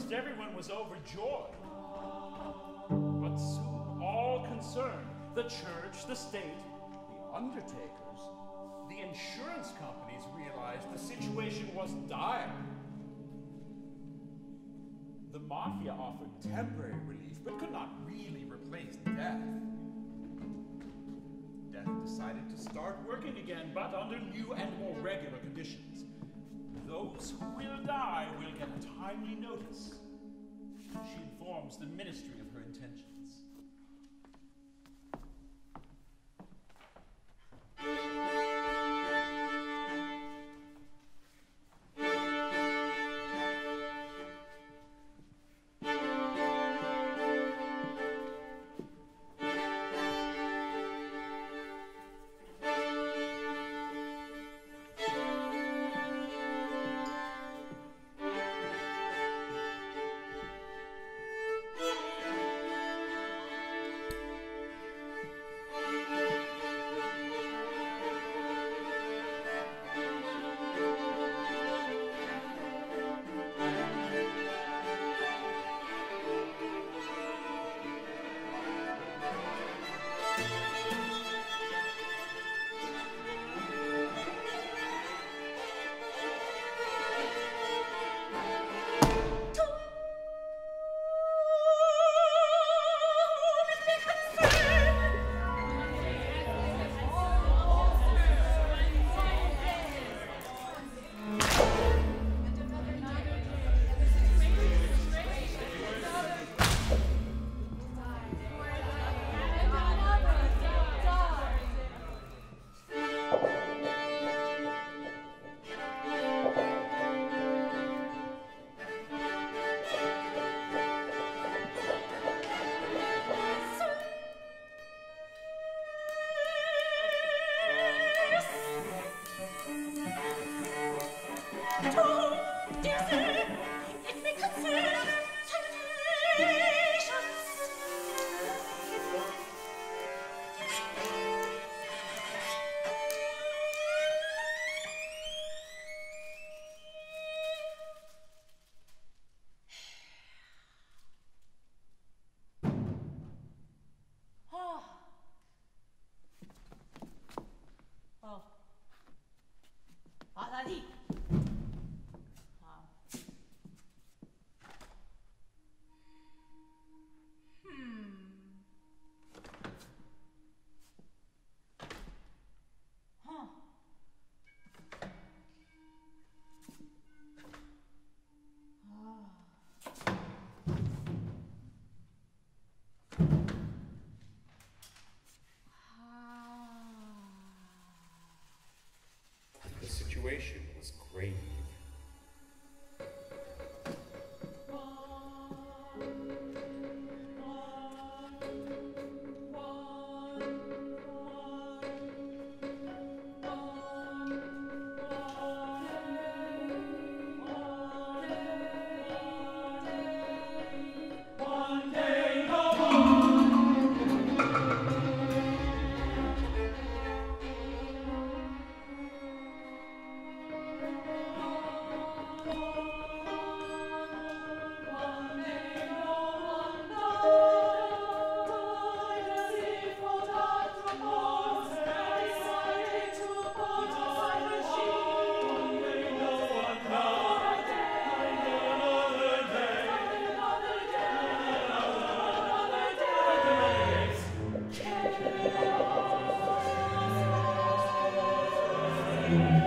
first, everyone was overjoyed. But soon, all concerned the church, the state, the undertakers, the insurance companies realized the situation was dire. The mafia offered temporary relief, but could not really replace death. Death decided to start working again, but under new and more regular conditions. Those who will die will get a timely notice. She informs the ministry of Amen.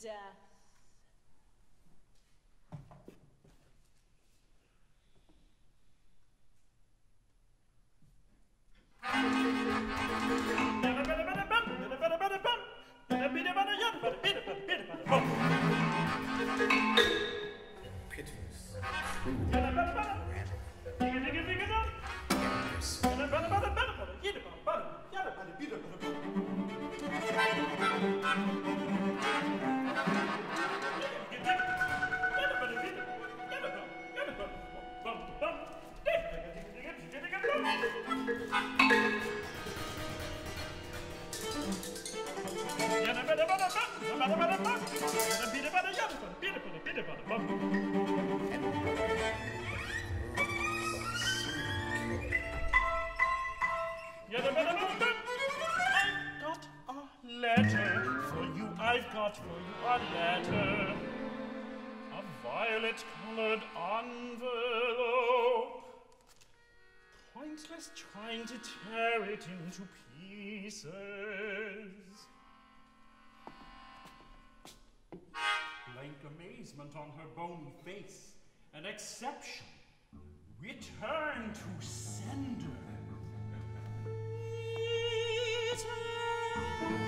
Yeah. red-colored envelope. Pointless trying to tear it into pieces. Blank amazement on her bony face. An exception. Return to sender.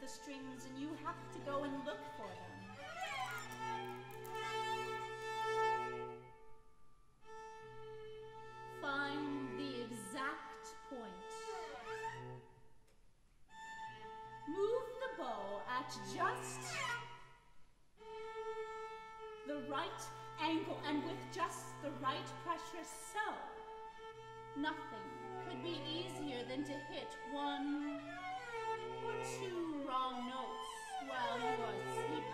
the strings and you have to go and look for them. Find the exact point. Move the bow at just the right angle and with just the right pressure so. Nothing could be easier than to hit one or two Wrong notes while you are sleeping.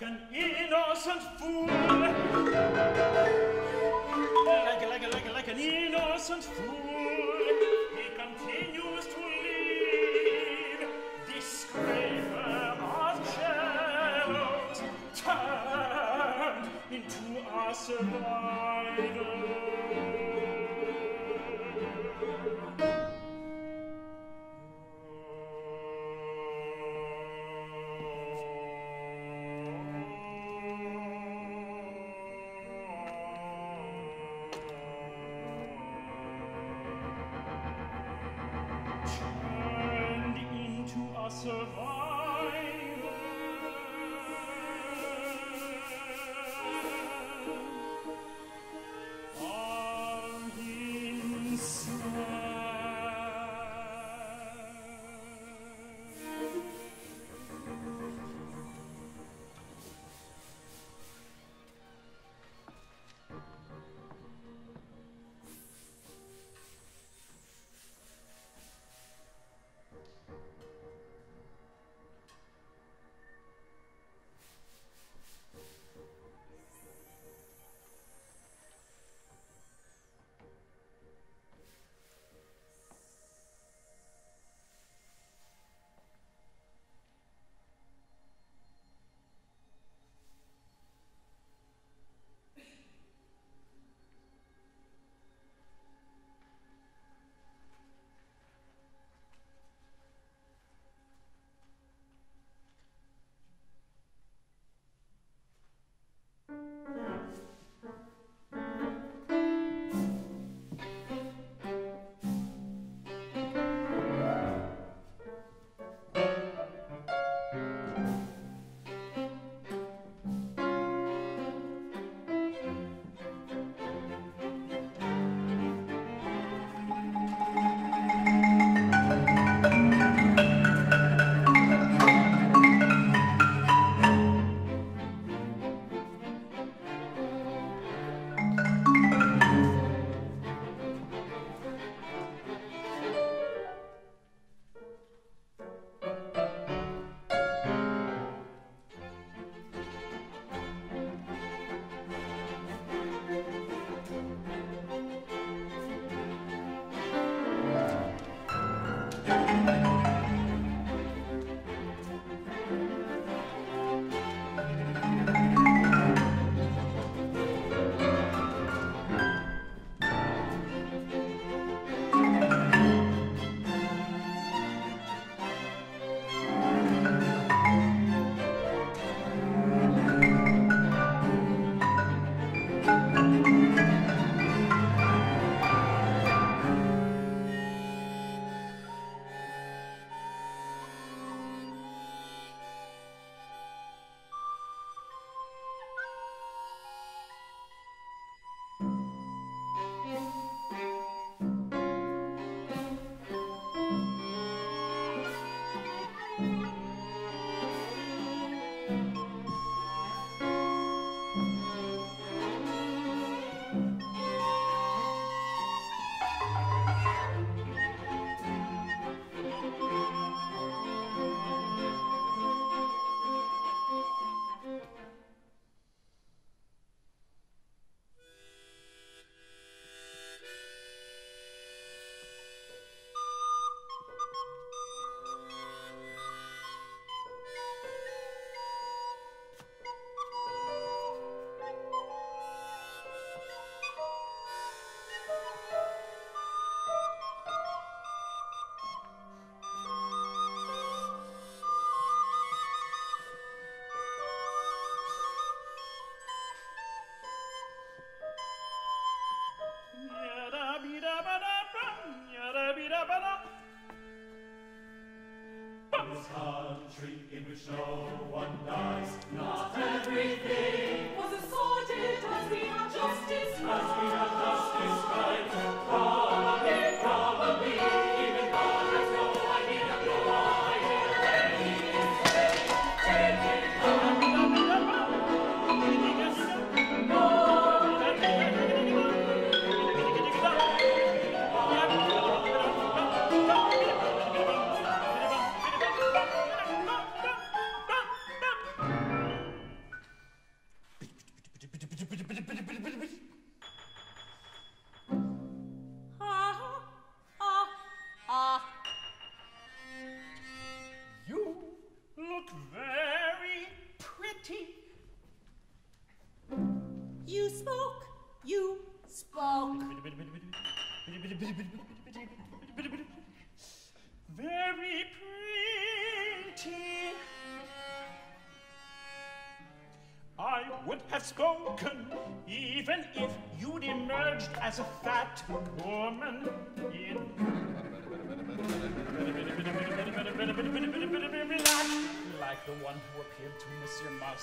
like an innocent fool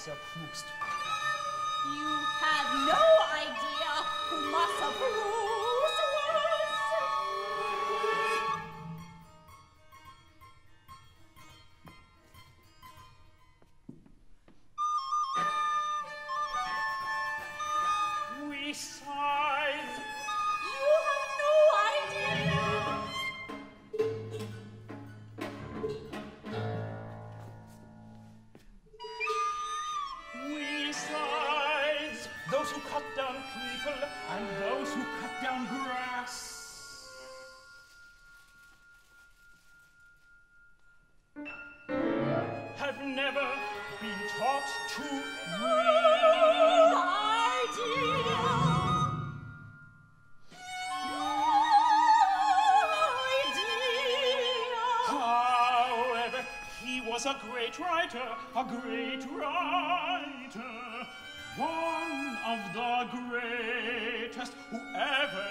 sehr klugst. a great writer, one of the greatest who ever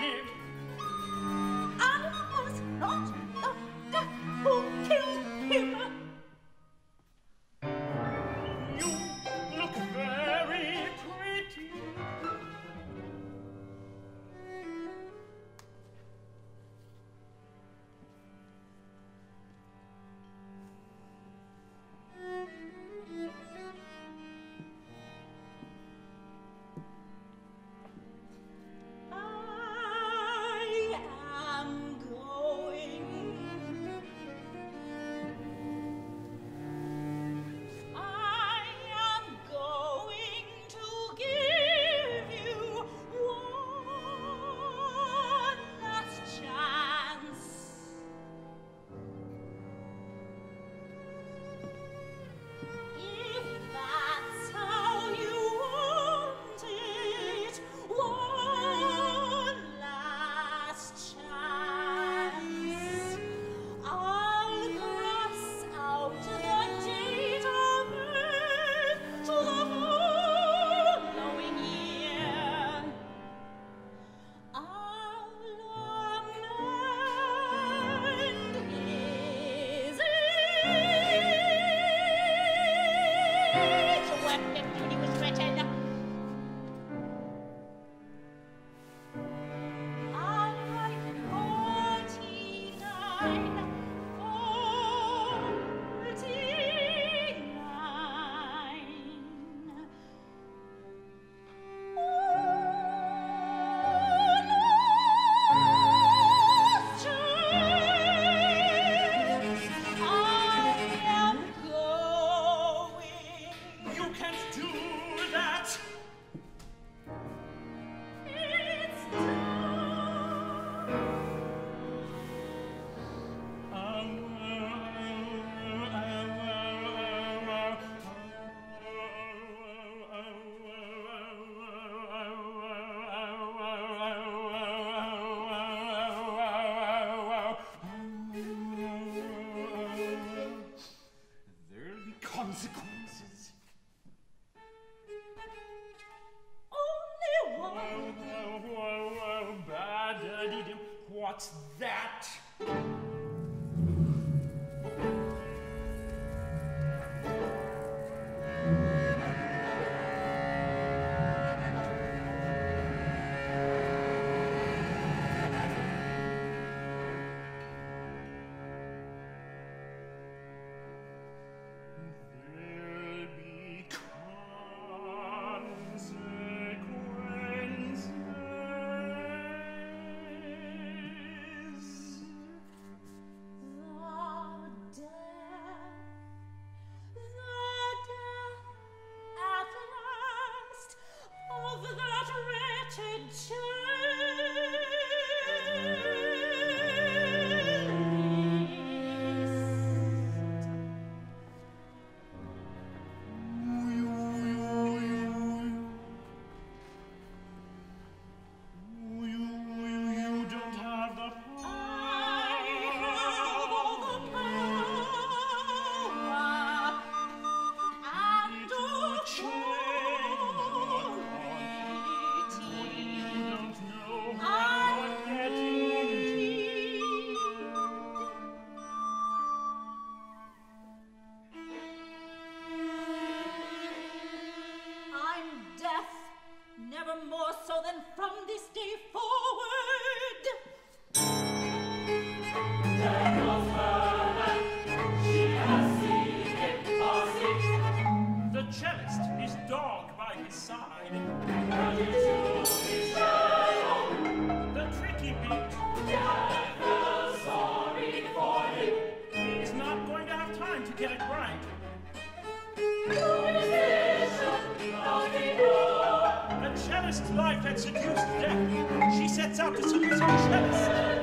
lived. I was not so then from this day forward and seduce death. She sets out to seduce her chest.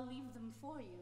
I'll leave them for you.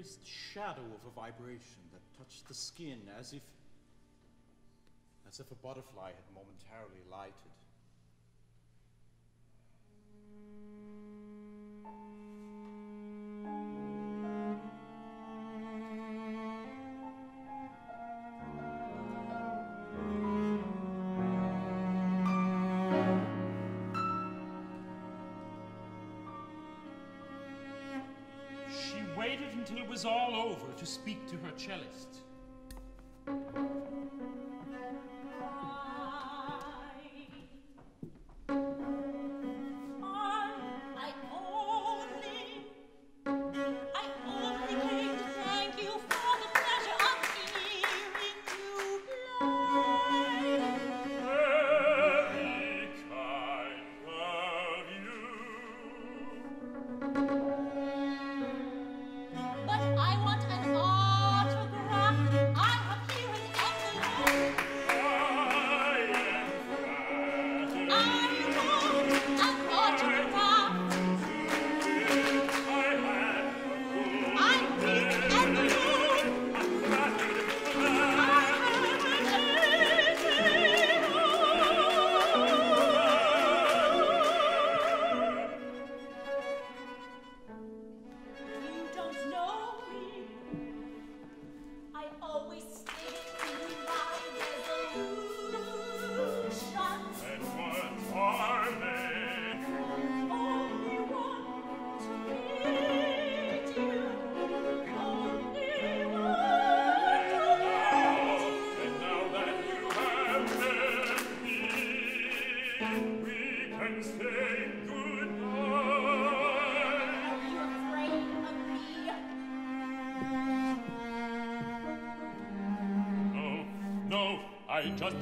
merest shadow of a vibration that touched the skin as if, as if a butterfly had momentarily lighted. cellist.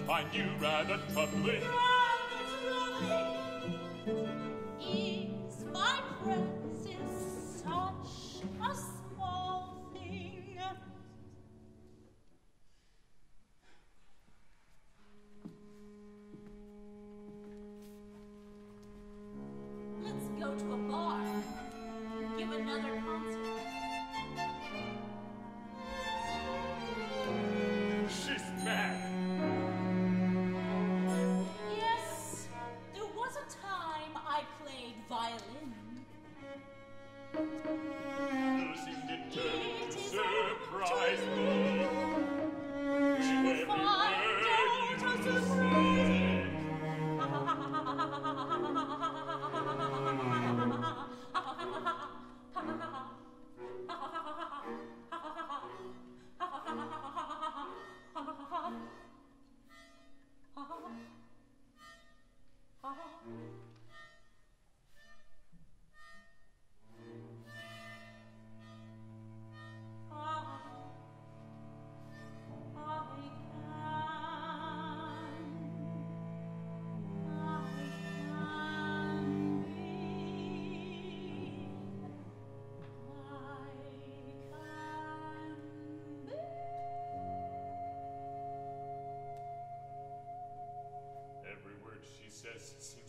find you rather troubling.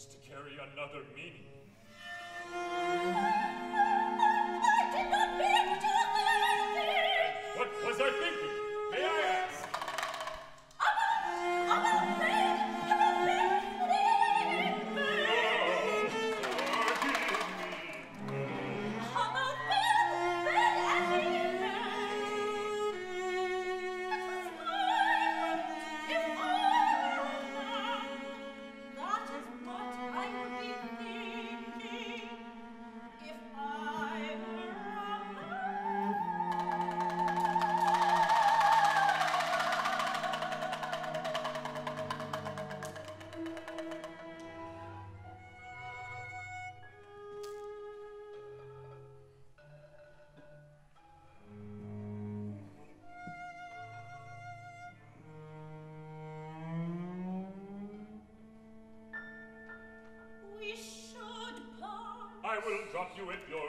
to carry another you at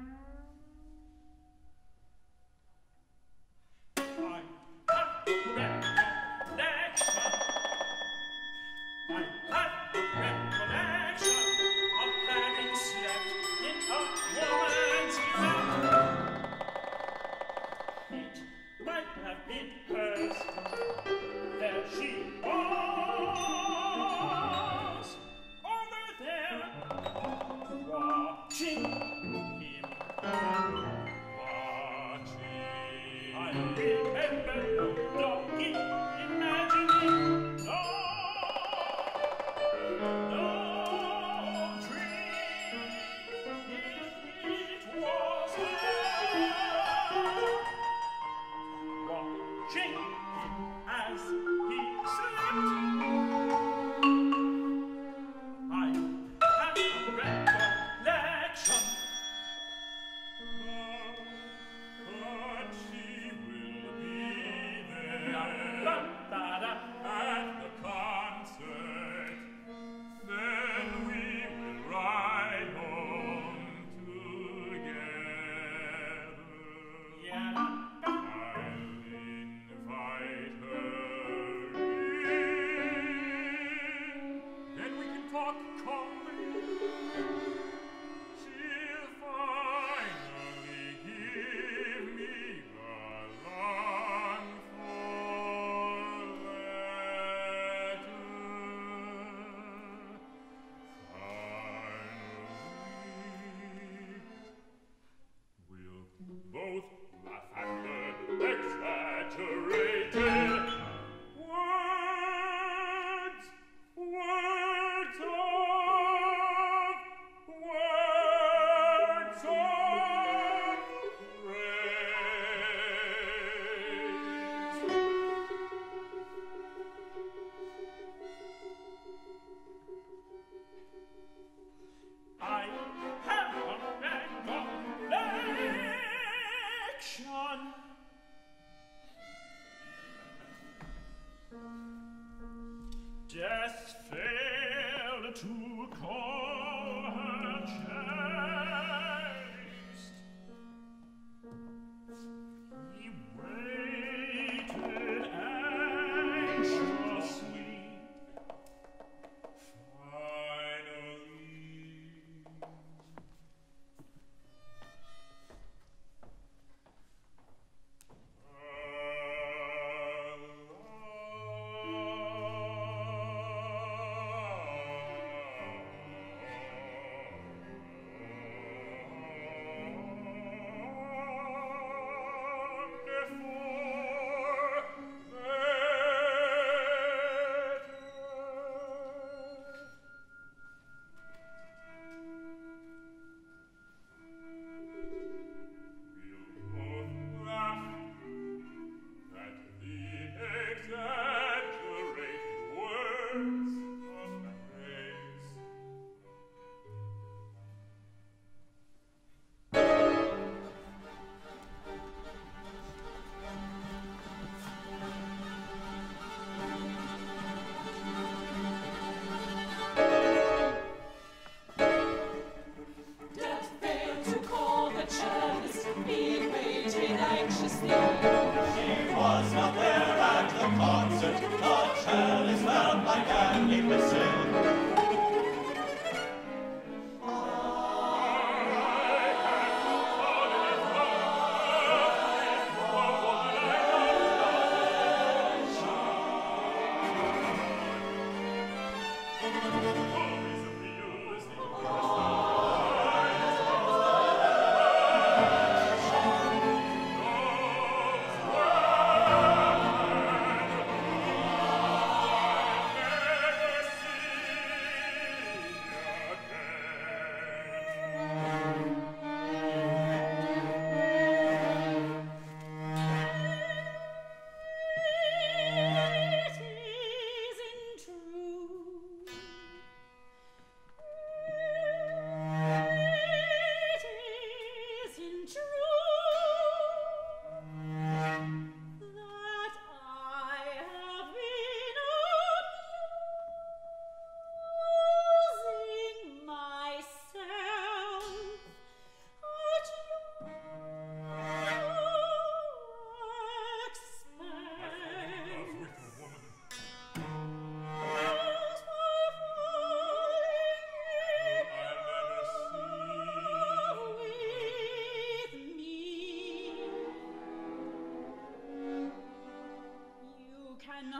Thank.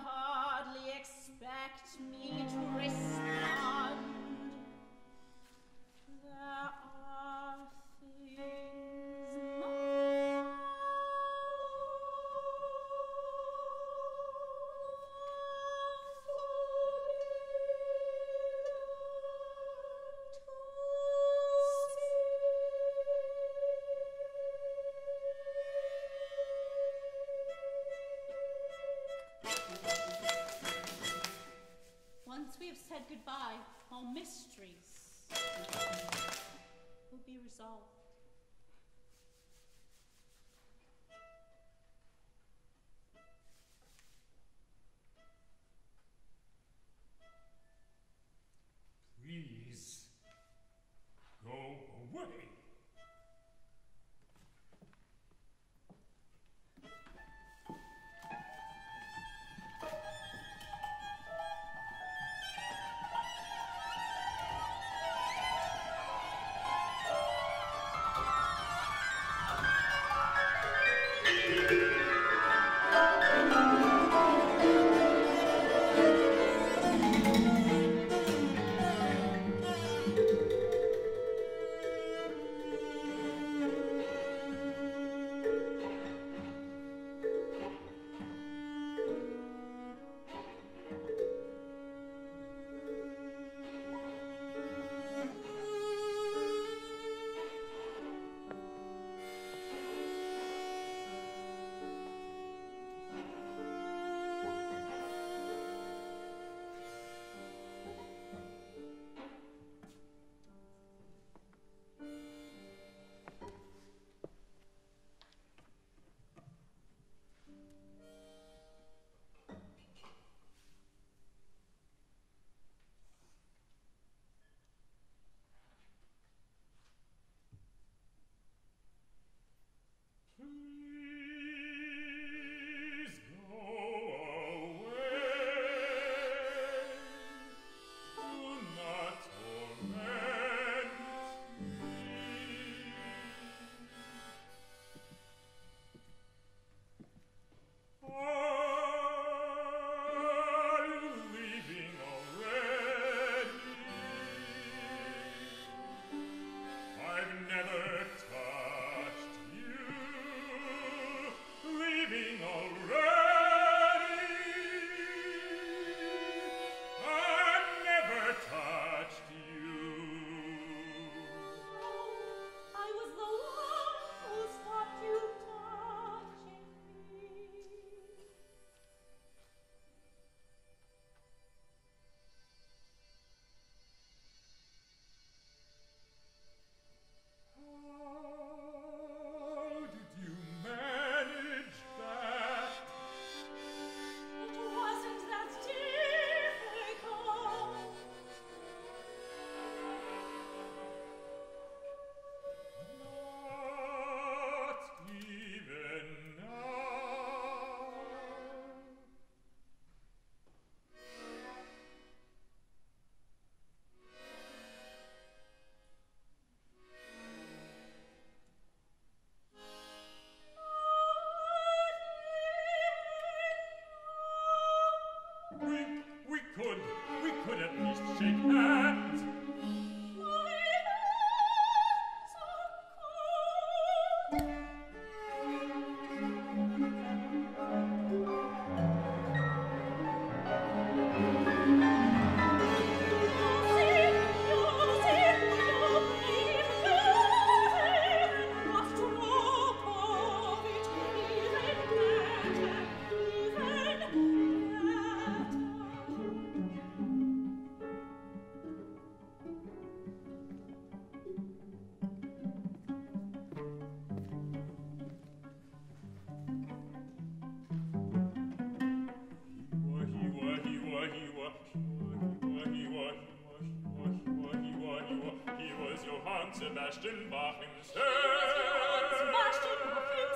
hardly expect me to risk mysteries. Hans Sebastian Bach in Stöck. Johann Sebastian Bach in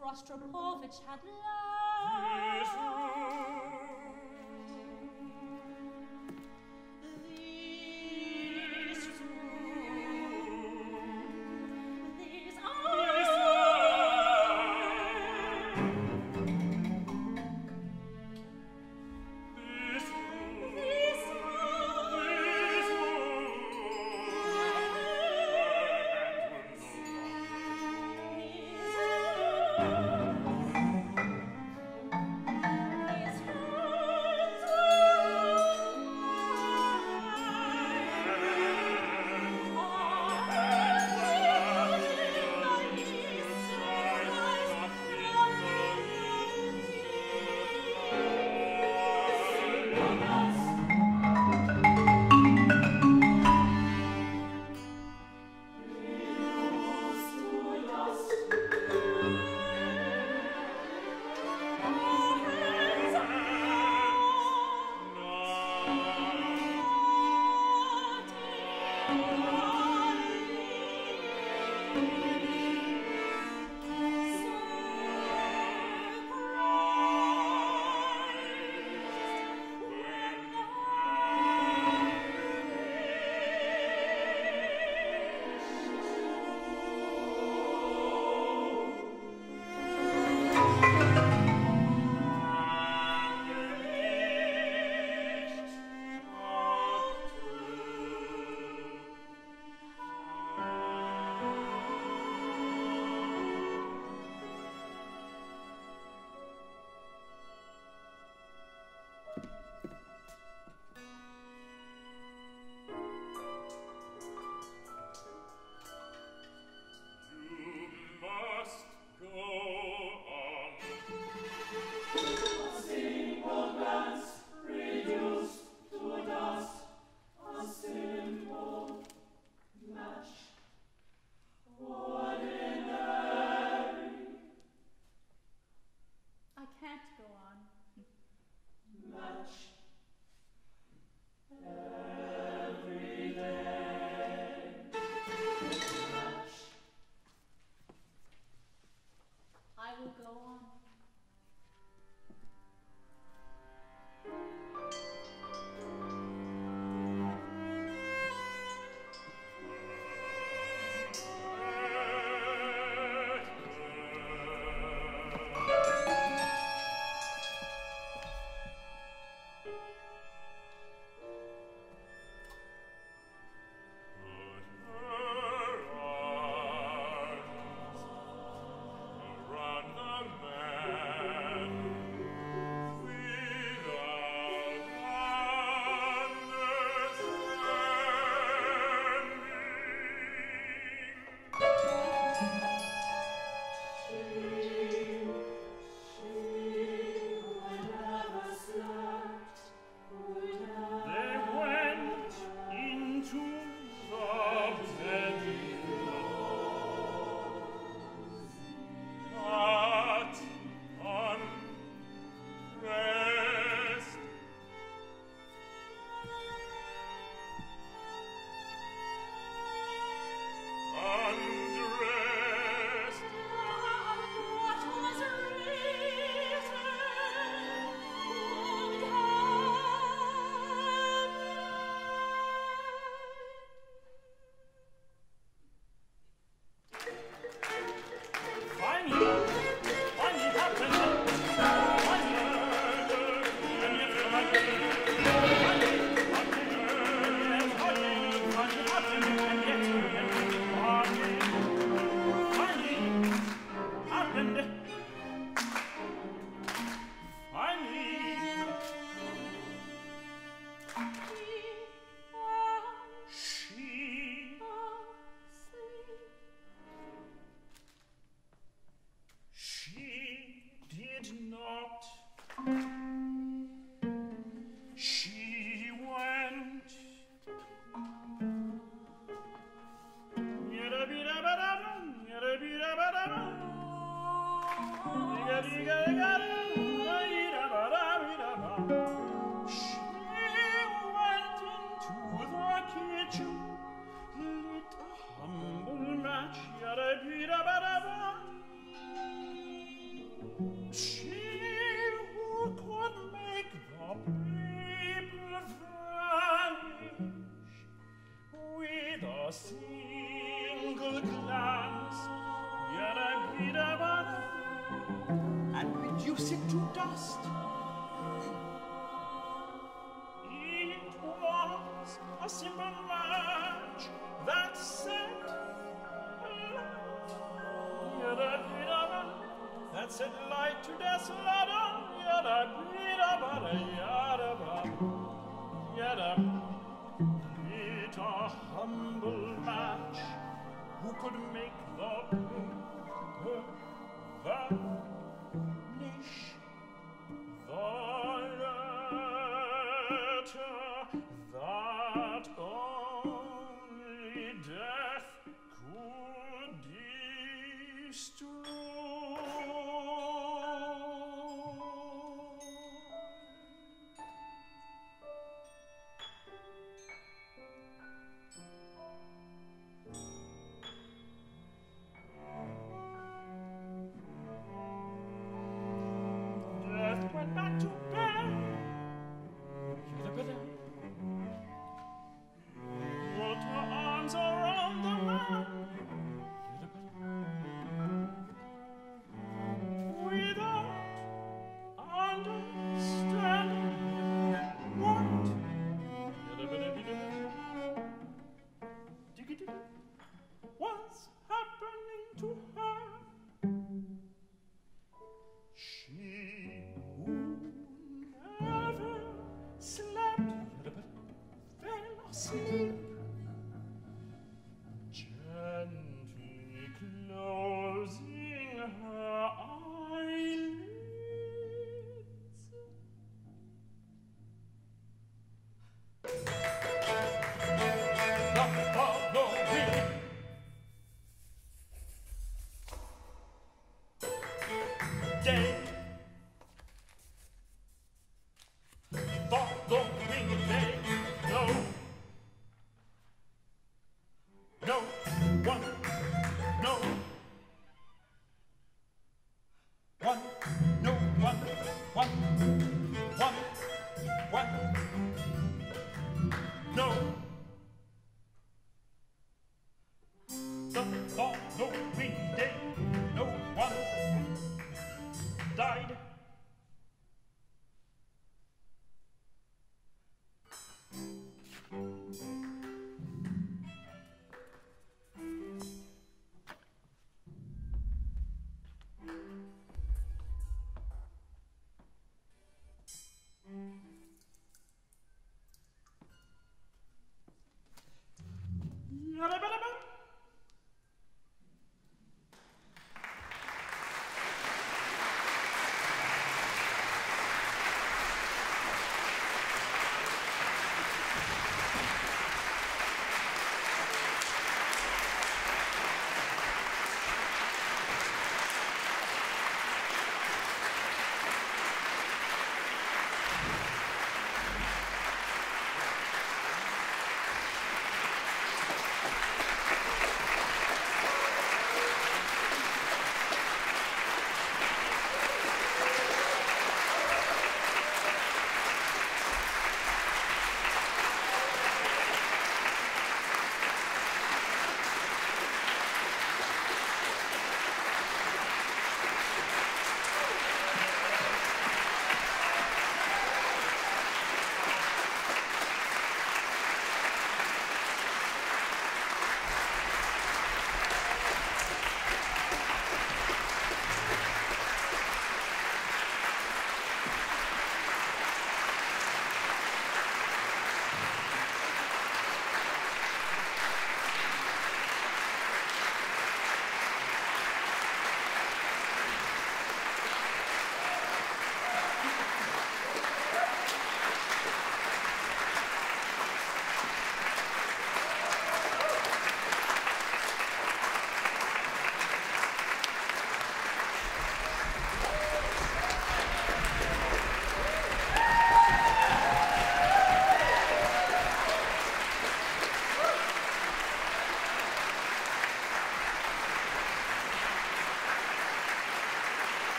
Rostropovich had